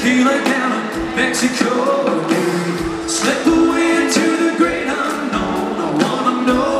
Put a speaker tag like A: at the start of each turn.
A: Tequila down in Mexico again. Slip away into the great unknown. I wanna know.